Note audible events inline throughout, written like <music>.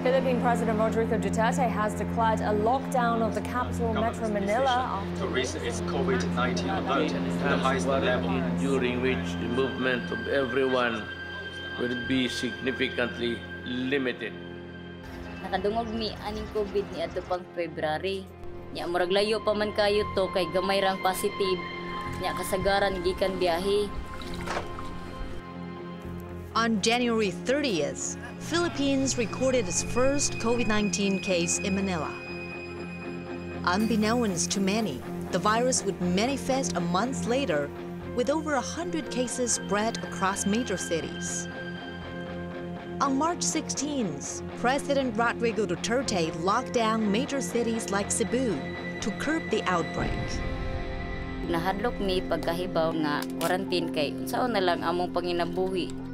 Philippine President Rodrigo Duterte has declared a lockdown of the capital, Metro Manila, to raise its COVID-19 alert to the highest level. during which the movement of everyone will be significantly limited. Nakadungog mi aning COVID ni adto pang February. Nya murag layo pa man kayo to kay gamay rang positive. Nya kasagaran gikan biyahe. On January 30th, Philippines recorded its first COVID 19 case in Manila. Unbeknownst to many, the virus would manifest a month later with over 100 cases spread across major cities. On March 16th, President Rodrigo Duterte locked down major cities like Cebu to curb the outbreak. Nahadlok mi pagkahibaw nga quarantine kay unsaon na lang among panginabuhi.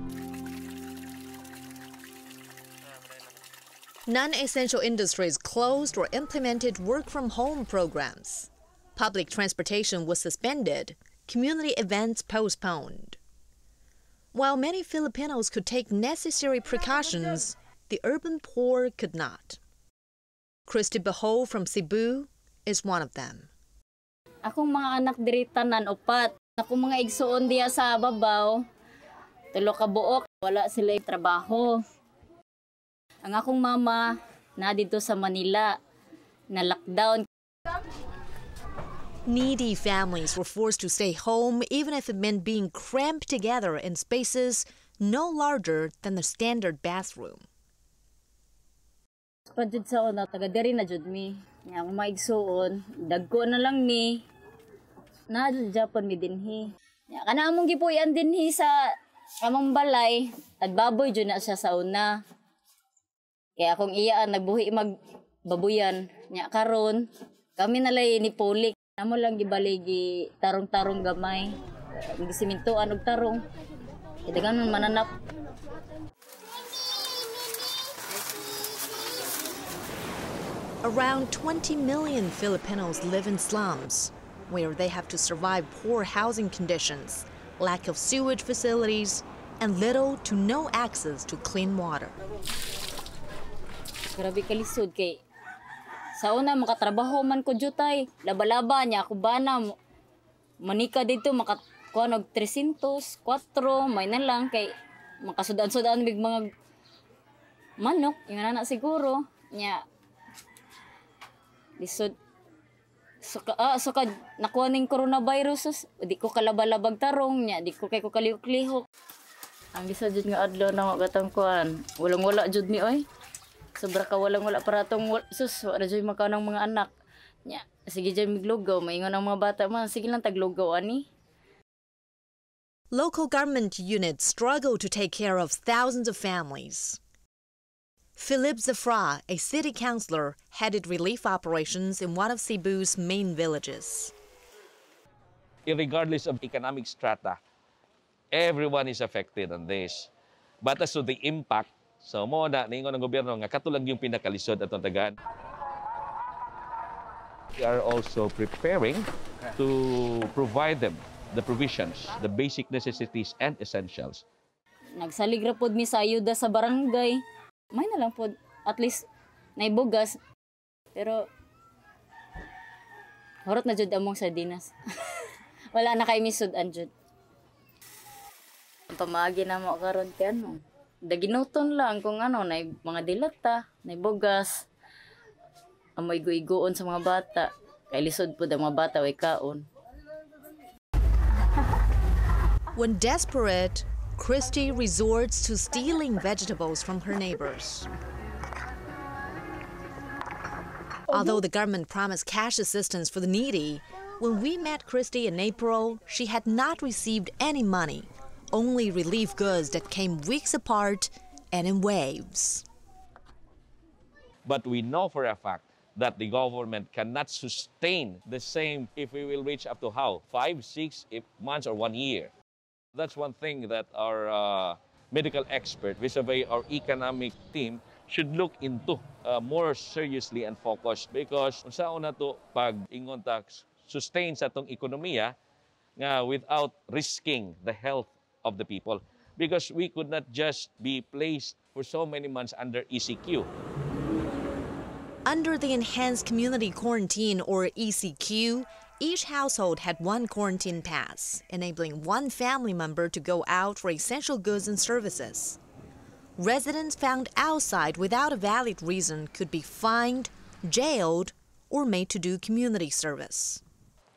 Non-essential industries closed or implemented work-from-home programs. Public transportation was suspended, community events postponed. While many Filipinos could take necessary precautions, the urban poor could not. Christy Beho from Cebu is one of them. Akong mga anak diri tanan upat. Akong mga igsuon diya sa babaw. Tulo ka buok, wala sila trabaho. Ang akong mama na dito sa Manila na lockdown Needy families were forced to stay home even if it meant being cramped together in spaces no larger than the standard bathroom. Padjud sa una, taga diri na jud mi. Nga maigsuon, dagko na lang mi. Na Japan mi dinhi. Nya kana among gipuy-an dinhi sa among balay, at baboy jud na siya sa una. Kaya akong iyaan nagbuhi mag babuyan. Nya karon kami nalay ni Polik. Amo lang gibaligi tarong-tarong gamay. Gisimintuan og tarong. Idagan man mananap. Around 20 million Filipinos live in slums, where they have to survive poor housing conditions, lack of sewage facilities, and little to no access to clean water. Grabe kalisod kay sa una makatrabaho man ko jutay. Laba-laba niya ako bana. Mo- manika dito maka kuan og 300 4 may na lang. Kay makasudan-sudan mig mga manok. Yung na siguro. Nya lisod. So ka ah, so ka nakuha ning coronavirus. Di ko kalaba-labag tarong. Nya di ko kay ko kalihok-lihok ang gisa jud nga adlaw na gatang kuan. Walang wala jud mi oy sobra ka walang wala para tong sus wala jud makaw ng mga anak nya sige jud miglugaw maingon ang mga bata man sige lang taglugaw ani Local government units struggle to take care of thousands of families. Philip Zafra, a city councillor, headed relief operations in one of Cebu's main villages. regardless of economic strata, everyone is affected on this. But as to the impact, so mo na ningon ng gobyerno nga katulag yung pinakalisod atong tagaan. We are also preparing to provide them the provisions, the basic necessities and essentials. nagsalig ra pod mi sa ayuda sa barangay. May na lang pod at least naibugas. Pero horot na jud among sardinas. <laughs> Wala na kay misudan jud. Pamagi na mo karon kay ano daginuton lang kung ano na mga dilata na amoy sa mga bata kay lisod po mga bata way kaon <laughs> When desperate, Christy resorts to stealing vegetables from her neighbors. Although the government promised cash assistance for the needy, when we met Christy in April, she had not received any money, only relief goods that came weeks apart and in waves. But we know for a fact that the government cannot sustain the same if we will reach up to how? Five, six months or one year. That's one thing that our uh, medical expert vis-a-vis our economic team should look into uh, more seriously and focused because unsaon na to pag ingon ta sustain sa tong ekonomiya nga without risking the health of the people because we could not just be placed for so many months under ECQ Under the Enhanced Community Quarantine or ECQ, each household had one quarantine pass, enabling one family member to go out for essential goods and services. Residents found outside without a valid reason could be fined, jailed, or made to do community service.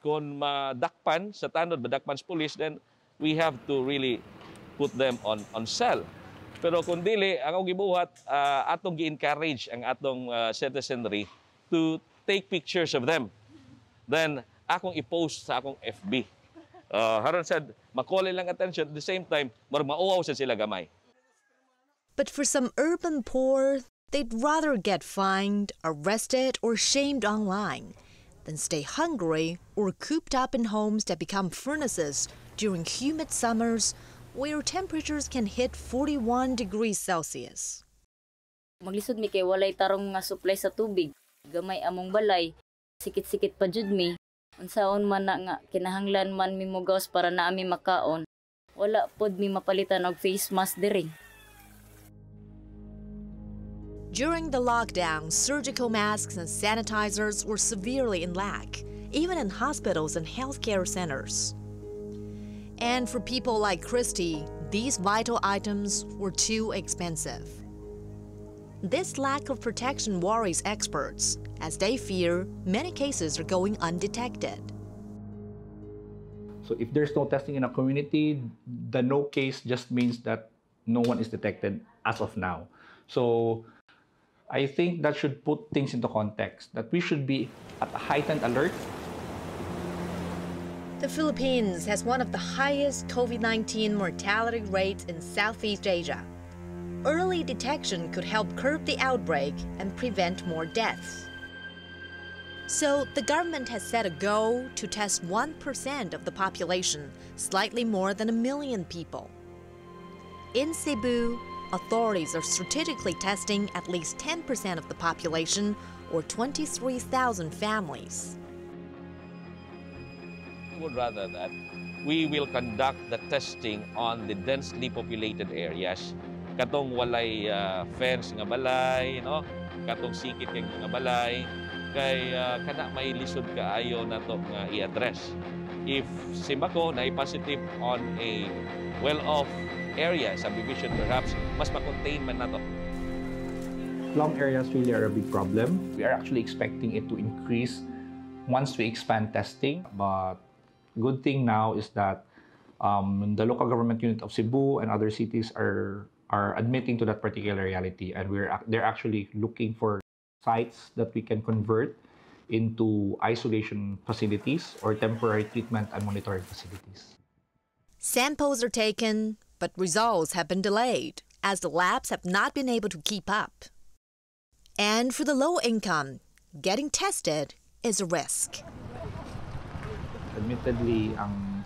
Kung madakpan sa tanod, madakpan sa police, then we have to really put them on on cell. Pero kung dili, ang gibuhat, uh, atong gi-encourage ang atong uh, citizenry to take pictures of them. Then, akong i-post sa akong FB. Uh, haron said, makuli lang attention, at the same time, mar mauaw sa sila gamay. But for some urban poor, they'd rather get fined, arrested, or shamed online than stay hungry or cooped up in homes that become furnaces during humid summers where temperatures can hit 41 degrees Celsius. Maglisod mi kay walay tarong nga supply sa tubig. Gamay among balay, sikit-sikit pa jud mi. Unsaon man na nga kinahanglan man mi mugaws para na ami makaon. Wala pod mi mapalitan og face mask diri. During the lockdown, surgical masks and sanitizers were severely in lack, even in hospitals and healthcare centers. And for people like Christy, these vital items were too expensive. This lack of protection worries experts, as they fear many cases are going undetected. So if there's no testing in a community, the no case just means that no one is detected as of now. So I think that should put things into context, that we should be at a heightened alert the Philippines has one of the highest COVID 19 mortality rates in Southeast Asia. Early detection could help curb the outbreak and prevent more deaths. So, the government has set a goal to test 1% of the population, slightly more than a million people. In Cebu, authorities are strategically testing at least 10% of the population, or 23,000 families would rather that we will conduct the testing on the densely populated areas. Katong walay uh, fence nga balay, no? Katong sikit kay nga balay, kay uh, kana may lisod kaayo na to nga i-address. If simbako na positive on a well-off area, subdivision perhaps, mas ma-contain man na to. Slum areas really are a big problem. We are actually expecting it to increase once we expand testing, but good thing now is that um, the local government unit of Cebu and other cities are are admitting to that particular reality, and we're they're actually looking for sites that we can convert into isolation facilities or temporary treatment and monitoring facilities. Samples are taken, but results have been delayed as the labs have not been able to keep up. And for the low income, getting tested is a risk admittedly, ang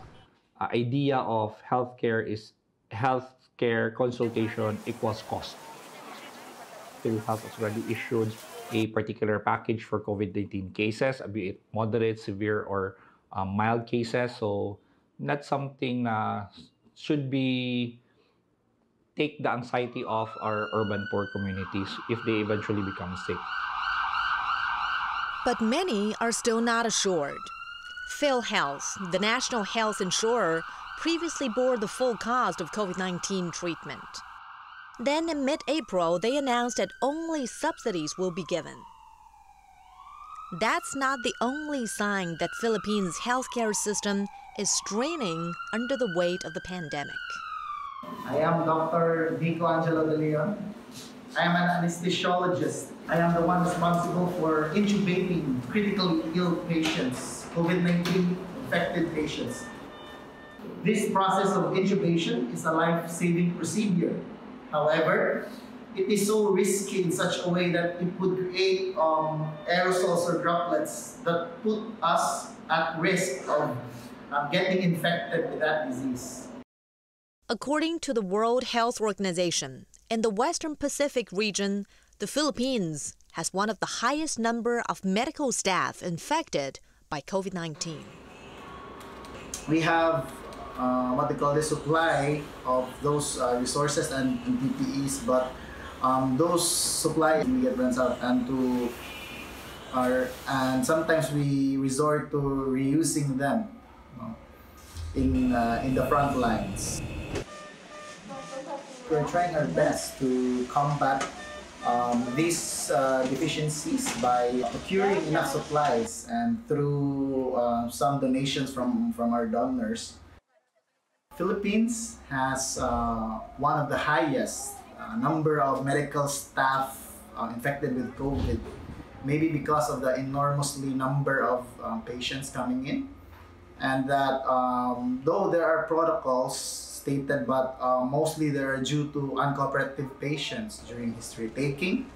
uh, idea of healthcare is healthcare consultation equals cost. PhilHealth has already issued a particular package for COVID-19 cases, be it moderate, severe, or um, mild cases. So that's something uh, should be take the anxiety of our urban poor communities if they eventually become sick. But many are still not assured. PhilHealth, the national health insurer, previously bore the full cost of COVID 19 treatment. Then in mid April, they announced that only subsidies will be given. That's not the only sign that Philippines' healthcare system is straining under the weight of the pandemic. I am Dr. Vico Angelo De Leon. I am an anesthesiologist. I am the one responsible for intubating critically ill patients COVID-19 infected patients. This process of intubation is a life-saving procedure. However, it is so risky in such a way that it would create um, aerosols or droplets that put us at risk of um, getting infected with that disease. According to the World Health Organization, in the Western Pacific region, the Philippines has one of the highest number of medical staff infected by COVID 19? We have uh, what they call the supply of those uh, resources and, PPEs, but um, those supply we get runs out. And to Or, and sometimes we resort to reusing them no, in, uh, in the front lines. We're trying our best to combat um, these uh, deficiencies by procuring enough supplies and through uh, some donations from, from our donors. Philippines has uh, one of the highest uh, number of medical staff uh, infected with COVID, maybe because of the enormously number of um, patients coming in. And that um, though there are protocols stated, but uh, mostly they are due to uncooperative patients during history taking.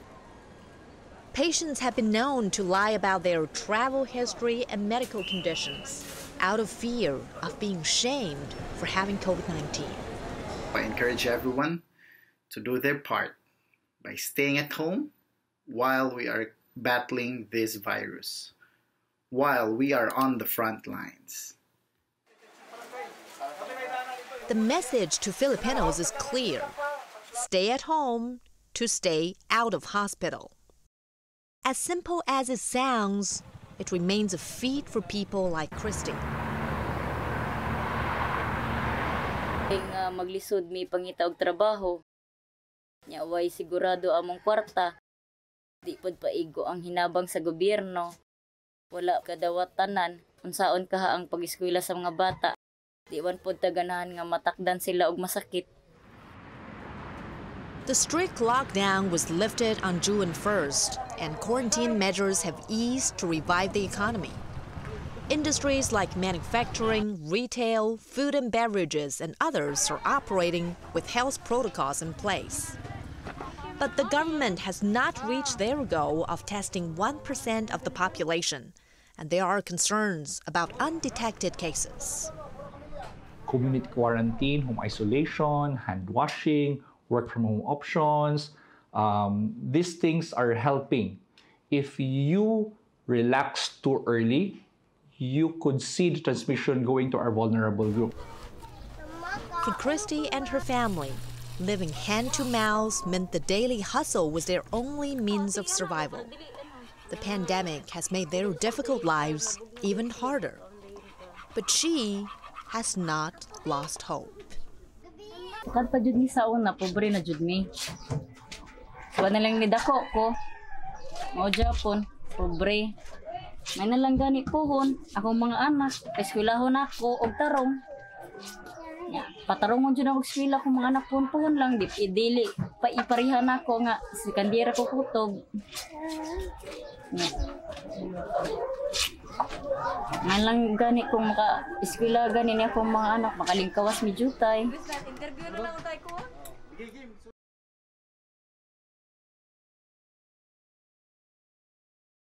Patients have been known to lie about their travel history and medical conditions out of fear of being shamed for having COVID 19. I encourage everyone to do their part by staying at home while we are battling this virus, while we are on the front lines. The message to Filipinos is clear stay at home to stay out of hospital. As simple as it sounds, it remains a feat for people like Christy. nga maglisod mi pangita og trabaho. Nya way sigurado among kwarta. Di pod paigo ang hinabang sa gobyerno. Wala kadawat tanan unsaon kaha ang pag-eskwela sa mga bata. Taganahan nga matakdan sila og masakit. The strict lockdown was lifted on June 1st, and quarantine measures have eased to revive the economy. Industries like manufacturing, retail, food and beverages, and others are operating with health protocols in place. But the government has not reached their goal of testing 1% of the population, and there are concerns about undetected cases. Community quarantine, home isolation, hand washing, work from home options. Um, these things are helping. If you relax too early, you could see the transmission going to our vulnerable group. For Christy and her family, living hand to mouth meant the daily hustle was their only means of survival. The pandemic has made their difficult lives even harder. But she has not lost hope. Kad pa jud mi sa una, pobre na jud mi. Wa na lang ni dako ko. Mao Japon, pobre. May na lang gani pohon, akong mga anak, eskwelahon ako og tarong. Ya, patarongon jud ako eskwela kung mga anak pohon pohon lang di dili pa iparihan ako nga sekandira ko kutob. Ya. Nga lang gani kung maka eskwela gani ni akong mga anak makalingkawas mi jutay.